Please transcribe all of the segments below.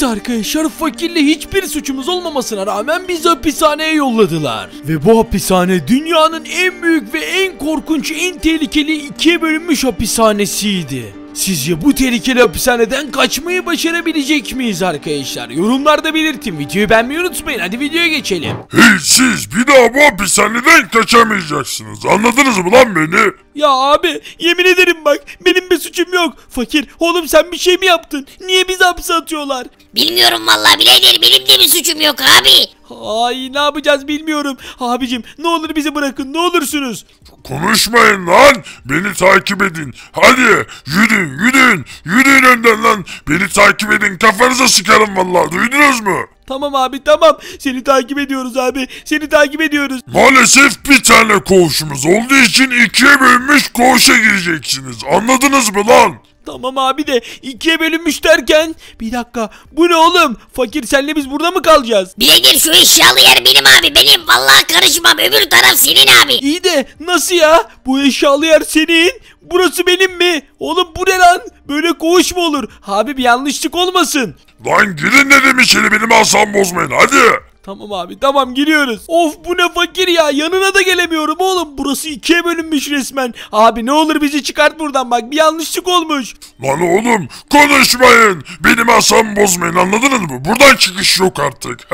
Evet arkadaşlar fakirle hiçbir suçumuz olmamasına rağmen bizi hapishaneye yolladılar. Ve bu hapishane dünyanın en büyük ve en korkunç, en tehlikeli ikiye bölünmüş hapishanesiydi. Sizce bu tehlikeli hapishaneden kaçmayı başarabilecek miyiz arkadaşlar? Yorumlarda belirtin. Videoyu beğenmeyi unutmayın. Hadi videoya geçelim. Hey siz bir daha bu hapishaneden kaçamayacaksınız. Anladınız mı lan beni? Ya abi yemin ederim bak benim bir suçum yok. Fakir oğlum sen bir şey mi yaptın? Niye bizi hapse atıyorlar? Bilmiyorum vallahi birader benim de bir suçum yok abi. Ay ne yapacağız bilmiyorum. Abicim ne olur bizi bırakın ne olursunuz. Konuşmayın lan. Beni takip edin. Hadi yürüyün yürüyün. Yürüyün önden lan. Beni takip edin. Kafanıza sıkarım vallahi. Duydunuz mu? Tamam abi tamam. Seni takip ediyoruz abi. Seni takip ediyoruz. Maalesef bir tane koğuşumuz olduğu için ikiye bölünmüş koğuşa gireceksiniz. Anladınız mı lan? Tamam abi de ikiye bölünmüş derken. Bir dakika bu ne oğlum? Fakir senle biz burada mı kalacağız? Birader şu eşyalı yer benim abi benim. Vallahi karışmam öbür taraf senin abi. İyi de nasıl ya? Bu eşyalı yer senin. Burası benim mi? Oğlum bu ne lan? Böyle koğuş mu olur? Abi bir yanlışlık olmasın. Lan girin dedim içeri benim asam bozmayın hadi. Tamam abi tamam giriyoruz. Of bu ne fakir ya yanına da gelemiyorum oğlum. Burası ikiye bölünmüş resmen. Abi ne olur bizi çıkart buradan bak bir yanlışlık olmuş. Lan oğlum konuşmayın. Benim asam bozmayın anladınız mı? Buradan çıkış yok artık.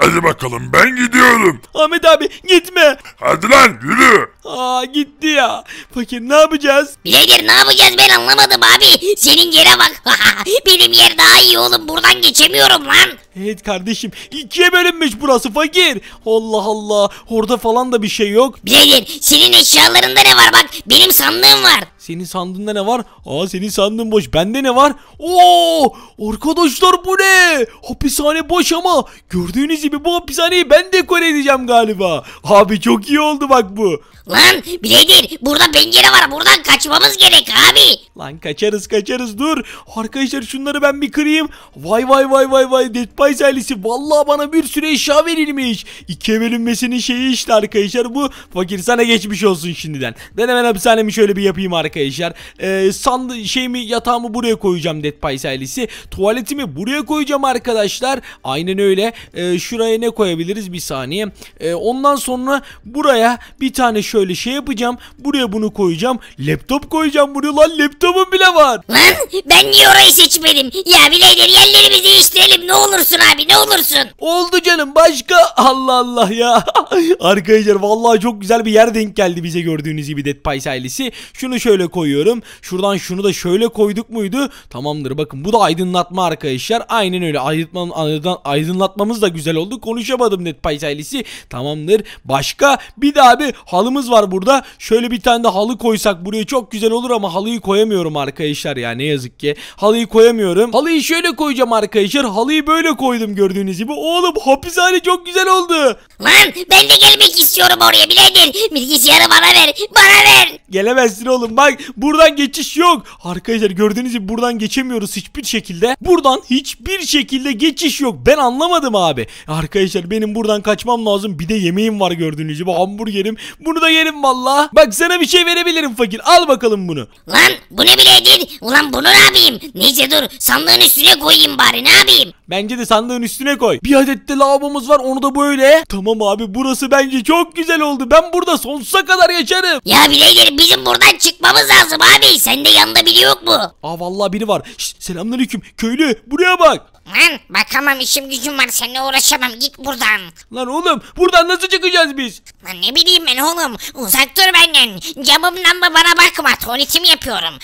hadi bakalım ben gidiyorum. Ahmet abi gitme. Hadi lan yürü. Aa gitti ya. Fakir ne yapacağız? Birader ne yapacağız ben anlamadım abi. Senin yere bak. benim yer daha iyi oğlum buradan geçemiyorum lan. Evet kardeşim ikiye bölünmüş burası fakir. Allah Allah orada falan da bir şey yok. Birader senin eşyalarında ne var bak benim sandığım var. Senin sandığında ne var? Aa senin sandığın boş. Bende ne var? Oo! Arkadaşlar bu ne? Hapishane boş ama gördüğünüz gibi bu hapishaneyi ben dekore edeceğim galiba. Abi çok iyi oldu bak bu. Lan birader burada pencere var buradan kaçmamız gerek abi. Lan kaçarız kaçarız dur. Arkadaşlar şunları ben bir kırayım. Vay vay vay vay vay Dead Pies ailesi. Vallahi bana bir sürü eşya verilmiş. İkiye bölünmesinin şeyi işte arkadaşlar bu. Fakir sana geçmiş olsun şimdiden. Ben hemen hapishanemi şöyle bir yapayım arkadaşlar. Ee, sandı şeyimi yatağımı buraya koyacağım Dead Pies ailesi. Tuvaletimi buraya koyacağım arkadaşlar. Aynen öyle. Ee, şuraya ne koyabiliriz bir saniye. Ee, ondan sonra buraya bir tane şöyle şey yapacağım. Buraya bunu koyacağım. Laptop koyacağım buraya lan laptopum bile var. Lan ben niye orayı seçmedim? Ya birader yerlerimizi değiştirelim ne olursun abi ne olursun. Oldu canım başka Allah Allah ya. Arkadaşlar vallahi çok güzel bir yer denk geldi bize gördüğünüz gibi Dead Pies ailesi. Şunu şöyle koyuyorum. Şuradan şunu da şöyle koyduk muydu? Tamamdır bakın bu da aydınlatma arkadaşlar. Aynen öyle aydınlatma, aydın- aydınlatmamız da güzel oldu. Konuşamadım Dead Pies ailesi. Tamamdır. Başka bir daha bir halımız var burada. Şöyle bir tane de halı koysak buraya çok güzel olur ama halıyı koyamıyorum arkadaşlar ya ne yazık ki. Halıyı koyamıyorum. Halıyı şöyle koyacağım arkadaşlar. Halıyı böyle koydum gördüğünüz gibi. Oğlum hapishane çok güzel oldu. Lan ben de gelmek istiyorum oraya birader. Bilgisayarı bana ver bana ver. Gelemezsin oğlum bak buradan geçiş yok. Arkadaşlar gördüğünüz gibi buradan geçemiyoruz hiçbir şekilde. Buradan hiçbir şekilde geçiş yok. Ben anlamadım abi. Arkadaşlar benim buradan kaçmam lazım. Bir de yemeğim var gördüğünüz gibi hamburgerim. Bunu da yerim valla. Bak sana bir şey verebilirim fakir. Al bakalım bunu. Lan bu ne birader? Ulan bunu ne yapayım? Neyse dur sandığın üstüne koyayım bari ne yapayım? Bence de sandığın üstüne koy. Bir adet de lavabomuz var onu da böyle. Tamam abi burası bence çok güzel oldu. Ben burada sonsuza kadar yaşarım. Ya birader bizim buradan çıkmamız lazım abi. Sende yanında biri yok mu? Aa vallahi biri var. Şşt, selamünaleyküm köylü buraya bak. Lan bakamam işim gücüm var seninle uğraşamam git buradan. Lan oğlum buradan nasıl çıkacağız biz? Lan ne bileyim ben oğlum uzak dur benden. Camımdan mı bana bakma tuvaletimi yapıyorum.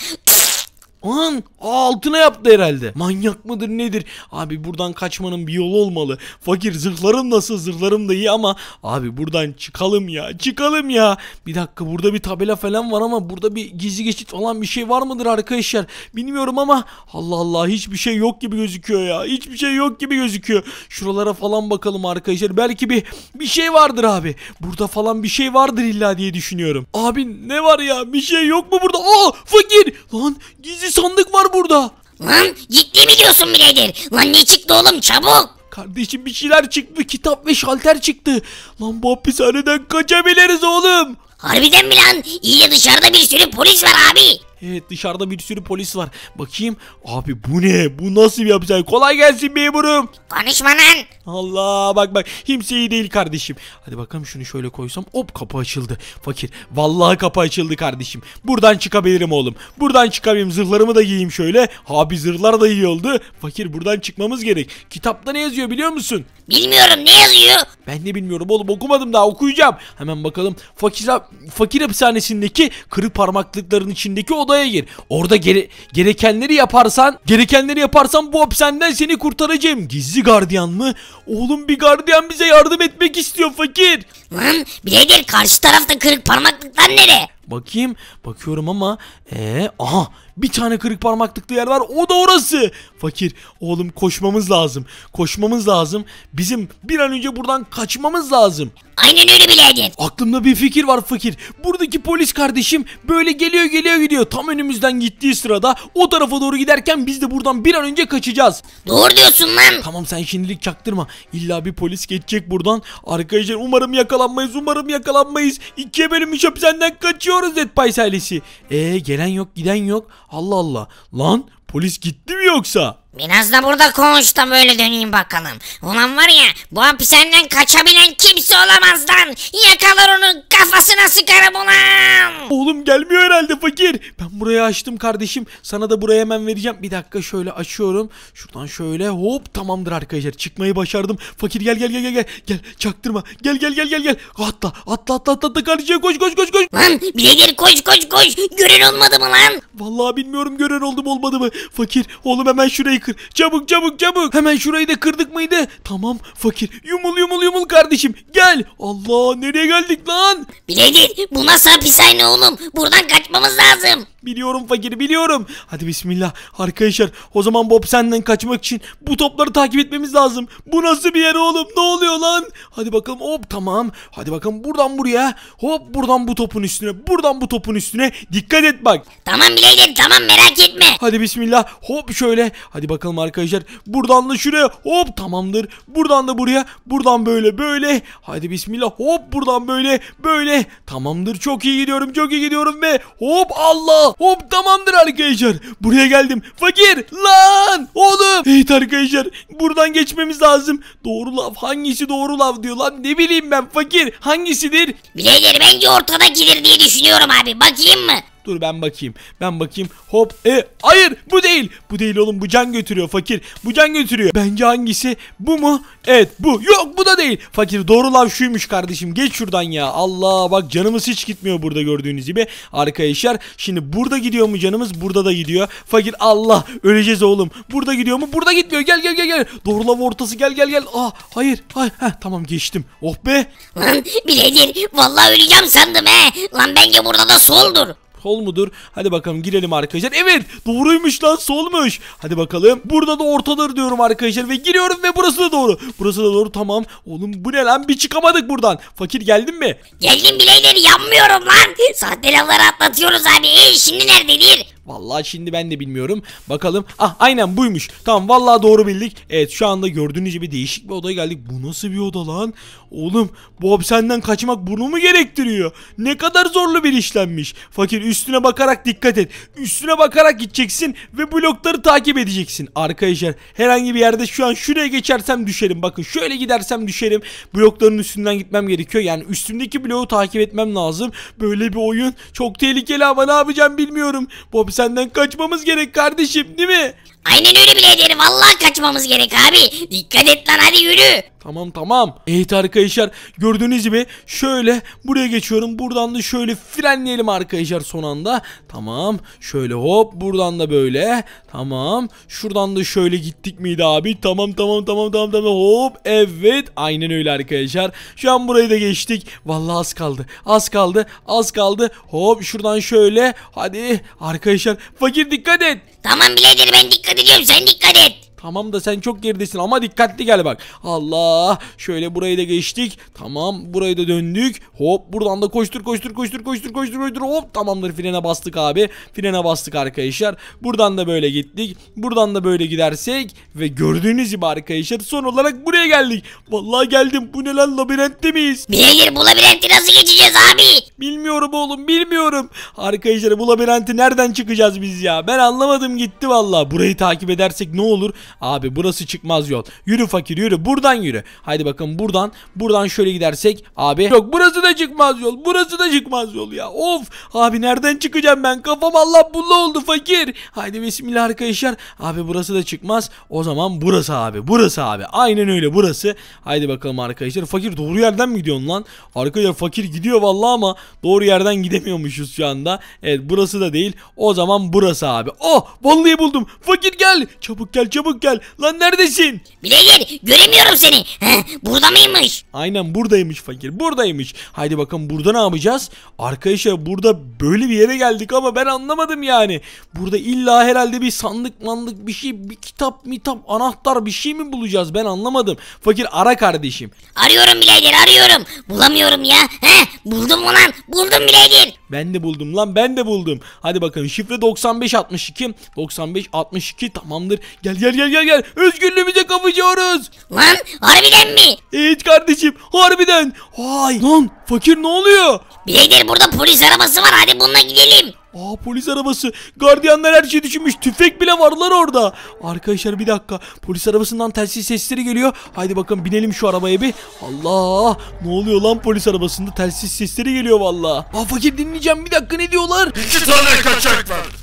An altına yaptı herhalde. Manyak mıdır nedir? Abi buradan kaçmanın bir yolu olmalı. Fakir zırhlarım nasıl? Zırhlarım da iyi ama abi buradan çıkalım ya. Çıkalım ya. Bir dakika burada bir tabela falan var ama burada bir gizli geçit falan bir şey var mıdır arkadaşlar? Bilmiyorum ama Allah Allah hiçbir şey yok gibi gözüküyor ya. Hiçbir şey yok gibi gözüküyor. Şuralara falan bakalım arkadaşlar. Belki bir bir şey vardır abi. Burada falan bir şey vardır illa diye düşünüyorum. Abi ne var ya? Bir şey yok mu burada? Aa fakir. Lan gizli sandık var burada. Lan ciddi mi diyorsun birader? Lan ne çıktı oğlum çabuk. Kardeşim bir şeyler çıktı. Kitap ve şalter çıktı. Lan bu hapishaneden kaçabiliriz oğlum. Harbiden mi lan? İyi de dışarıda bir sürü polis var abi. Evet dışarıda bir sürü polis var. Bakayım. Abi bu ne? Bu nasıl bir hapishane? Kolay gelsin memurum. Konuşma lan. Allah bak bak kimse iyi değil kardeşim. Hadi bakalım şunu şöyle koysam hop kapı açıldı. Fakir vallahi kapı açıldı kardeşim. Buradan çıkabilirim oğlum. Buradan çıkabilirim zırhlarımı da giyeyim şöyle. Abi zırhlar da iyi oldu. Fakir buradan çıkmamız gerek. Kitapta ne yazıyor biliyor musun? Bilmiyorum ne yazıyor. Ben de bilmiyorum oğlum okumadım daha okuyacağım. Hemen bakalım fakir, fakir hapishanesindeki kırık parmaklıkların içindeki odaya gir. Orada gere- gerekenleri yaparsan gerekenleri yaparsan bu hapishaneden seni kurtaracağım. Gizli gardiyan mı? Oğlum bir gardiyan bize yardım etmek istiyor fakir. Lan birader karşı tarafta kırık parmaklıklar nere? Bakayım bakıyorum ama ee, aha bir tane kırık parmaklıklı yer var o da orası. Fakir oğlum koşmamız lazım. Koşmamız lazım. Bizim bir an önce buradan kaçmamız lazım. Aynen öyle birader. Aklımda bir fikir var fakir. Buradaki polis kardeşim böyle geliyor geliyor gidiyor. Tam önümüzden gittiği sırada o tarafa doğru giderken biz de buradan bir an önce kaçacağız. Doğru diyorsun lan. Tamam sen şimdilik çaktırma. İlla bir polis geçecek buradan. Arkadaşlar umarım yakalanmayız umarım yakalanmayız. İkiye bölünmüş hapishaneden kaçıyoruz Dead Pies ailesi. Eee gelen yok giden yok. Allah Allah. Lan polis gitti mi yoksa? Biraz da burada konuş da böyle döneyim bakalım. Ulan var ya bu hapishaneden kaçabilen kimse olamaz lan. Yakalar onun kafasına sıkarım ulan. Oğlum gelmiyor herhalde fakir. Ben burayı açtım kardeşim. Sana da buraya hemen vereceğim. Bir dakika şöyle açıyorum. Şuradan şöyle hop tamamdır arkadaşlar. Çıkmayı başardım. Fakir gel gel gel gel gel. Gel çaktırma. Gel gel gel gel gel. Atla atla atla atla, atla kardeşim koş koş koş koş. Lan birader koş koş koş. Gören olmadı mı lan? Vallahi bilmiyorum gören oldu mu olmadı mı. Fakir oğlum hemen şurayı kır. Çabuk çabuk çabuk. Hemen şurayı da kırdık mıydı? Tamam fakir. Yumul yumul yumul kardeşim. Gel. Allah nereye geldik lan? Birader bu nasıl hapishane oğlum? Buradan kaçmamız lazım. Biliyorum fakir biliyorum. Hadi bismillah. Arkadaşlar o zaman Bob senden kaçmak için bu topları takip etmemiz lazım. Bu nasıl bir yer oğlum? Ne oluyor lan? Hadi bakalım hop tamam. Hadi bakalım buradan buraya. Hop buradan bu topun üstüne. Buradan bu topun üstüne. Dikkat et bak. Tamam birader tamam merak etme. Hadi bismillah. Hop şöyle. Hadi bakalım arkadaşlar. Buradan da şuraya. Hop tamamdır. Buradan da buraya. Buradan böyle böyle. Hadi bismillah. Hop buradan böyle böyle. Tamamdır. Çok iyi gidiyorum. Çok iyi gidiyorum ve hop Allah. Hop tamamdır arkadaşlar. Buraya geldim. Fakir lan oğlum. Evet arkadaşlar. Buradan geçmemiz lazım. Doğru lav. Hangisi doğru lav diyor lan. Ne bileyim ben fakir. Hangisidir? Birader bence ortadakidir diye düşünüyorum abi. Bakayım mı? Dur ben bakayım. Ben bakayım. Hop. E, hayır bu değil. Bu değil oğlum bu can götürüyor fakir. Bu can götürüyor. Bence hangisi? Bu mu? Evet bu. Yok bu da değil. Fakir doğru lav şuymuş kardeşim. Geç şuradan ya. Allah bak canımız hiç gitmiyor burada gördüğünüz gibi. Arkadaşlar şimdi burada gidiyor mu canımız? Burada da gidiyor. Fakir Allah öleceğiz oğlum. Burada gidiyor mu? Burada gitmiyor. Gel gel gel gel. Doğru lav ortası gel gel gel. Ah hayır. Hayır. Heh, tamam geçtim. Oh be. Lan birader vallahi öleceğim sandım he. Lan bence burada da soldur. Sol mudur? Hadi bakalım girelim arkadaşlar. Evet doğruymuş lan solmuş. Hadi bakalım. Burada da ortadır diyorum arkadaşlar ve giriyorum ve burası da doğru. Burası da doğru tamam. Oğlum bu ne lan bir çıkamadık buradan. Fakir geldin mi? Geldim birader yanmıyorum lan. Sahte lafları atlatıyoruz abi. E, şimdi nerededir? Vallahi şimdi ben de bilmiyorum. Bakalım. Ah aynen buymuş. Tamam vallahi doğru bildik. Evet şu anda gördüğünüz gibi değişik bir odaya geldik. Bu nasıl bir oda lan? Oğlum bu hapishaneden kaçmak bunu mu gerektiriyor? Ne kadar zorlu bir işlenmiş. Fakir üstüne bakarak dikkat et. Üstüne bakarak gideceksin ve blokları takip edeceksin. Arkadaşlar herhangi bir yerde şu an şuraya geçersem düşerim. Bakın şöyle gidersem düşerim. Blokların üstünden gitmem gerekiyor. Yani üstümdeki bloğu takip etmem lazım. Böyle bir oyun çok tehlikeli ama ne yapacağım bilmiyorum. Bu hapishaneden kaçmamız gerek kardeşim değil mi? Aynen öyle birader. Vallahi kaçmamız gerek abi. Dikkat et lan hadi yürü. Tamam tamam. Evet arkadaşlar gördüğünüz gibi şöyle buraya geçiyorum. Buradan da şöyle frenleyelim arkadaşlar son anda. Tamam. Şöyle hop buradan da böyle. Tamam. Şuradan da şöyle gittik miydi abi? Tamam tamam tamam tamam tamam. Hop evet. Aynen öyle arkadaşlar. Şu an burayı da geçtik. Vallahi az kaldı. Az kaldı. Az kaldı. Hop şuradan şöyle. Hadi arkadaşlar fakir dikkat et. Tamam birader ben dikkat ediyorum sen dikkat et. Tamam da sen çok geridesin ama dikkatli gel bak. Allah şöyle burayı da geçtik. Tamam burayı da döndük. Hop buradan da koştur koştur koştur koştur koştur koştur hop tamamdır frene bastık abi. Frene bastık arkadaşlar. Buradan da böyle gittik. Buradan da böyle gidersek ve gördüğünüz gibi arkadaşlar son olarak buraya geldik. Vallahi geldim. Bu ne lan labirentte miyiz? Birader bu labirenti nasıl geçeceğiz abi? Bilmiyorum oğlum bilmiyorum. Arkadaşlar bu labirenti nereden çıkacağız biz ya? Ben anlamadım gitti valla. Burayı takip edersek ne olur? Abi burası çıkmaz yol. Yürü fakir yürü buradan yürü. Haydi bakın buradan buradan şöyle gidersek abi. Yok burası da çıkmaz yol. Burası da çıkmaz yol ya. Of abi nereden çıkacağım ben? Kafam Allah bulla oldu fakir. Haydi bismillah arkadaşlar. Abi burası da çıkmaz. O zaman burası abi. Burası abi. Aynen öyle burası. Haydi bakalım arkadaşlar. Fakir doğru yerden mi gidiyorsun lan? Arkadaşlar fakir gidiyor vallahi ama doğru yerden gidemiyormuşuz şu anda. Evet burası da değil. O zaman burası abi. Oh vallahi buldum. Fakir gel. Çabuk gel çabuk gel. Lan neredesin? Birader göremiyorum seni. Heh, burada mıymış? Aynen buradaymış fakir buradaymış. Haydi bakın burada ne yapacağız? Arkadaşlar burada böyle bir yere geldik ama ben anlamadım yani. Burada illa herhalde bir sandık mandık bir şey bir kitap mitap anahtar bir şey mi bulacağız ben anlamadım. Fakir ara kardeşim. Arıyorum birader arıyorum. Bulamıyorum ya. Heh, buldum mu lan? Buldum birader. Ben de buldum lan ben de buldum. Hadi bakın şifre 9562 9562 tamamdır. Gel gel gel gel gel. Özgürlüğümüze kavuşuyoruz. Lan harbiden mi? Evet kardeşim harbiden. Vay lan fakir ne oluyor? Birader burada polis arabası var hadi bununla gidelim. Aa polis arabası. Gardiyanlar her şeyi düşünmüş. Tüfek bile varlar orada. Arkadaşlar bir dakika. Polis arabasından telsiz sesleri geliyor. Haydi bakın binelim şu arabaya bir. Allah! Ne oluyor lan polis arabasında telsiz sesleri geliyor valla. Aa fakir dinleyeceğim bir dakika ne diyorlar? İki tane kaçak var.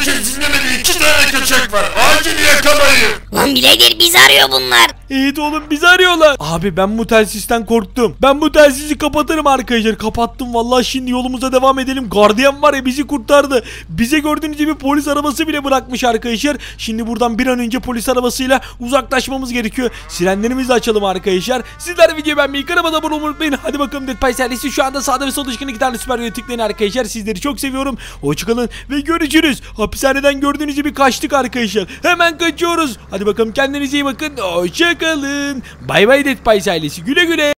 45 45 merkez dinlemedi. iki tane kaçak var. Acil yakalayın. Lan birader bizi arıyor bunlar. Evet oğlum bizi arıyorlar. Abi ben bu telsizden korktum. Ben bu telsizi kapatırım arkadaşlar. Kapattım vallahi şimdi yolumuza devam edelim. Gardiyan var ya bizi kurtardı. Bize gördüğünüz gibi polis arabası bile bırakmış arkadaşlar. Şimdi buradan bir an önce polis arabasıyla uzaklaşmamız gerekiyor. Sirenlerimizi de açalım arkadaşlar. Sizler videoyu beğenmeyi, kanalıma abone olmayı unutmayın. Hadi bakalım Dead Pie serisi şu anda sağda ve solda çıkan iki tane süper video tıklayın arkadaşlar. Sizleri çok seviyorum. Hoşçakalın ve görüşürüz. Hapishaneden gördüğünüz gibi kaçtık arkadaşlar. Hemen kaçıyoruz. Hadi bakalım kendinize iyi bakın. Hoşçakalın. Bay bay Dead Pie serisi. Güle güle.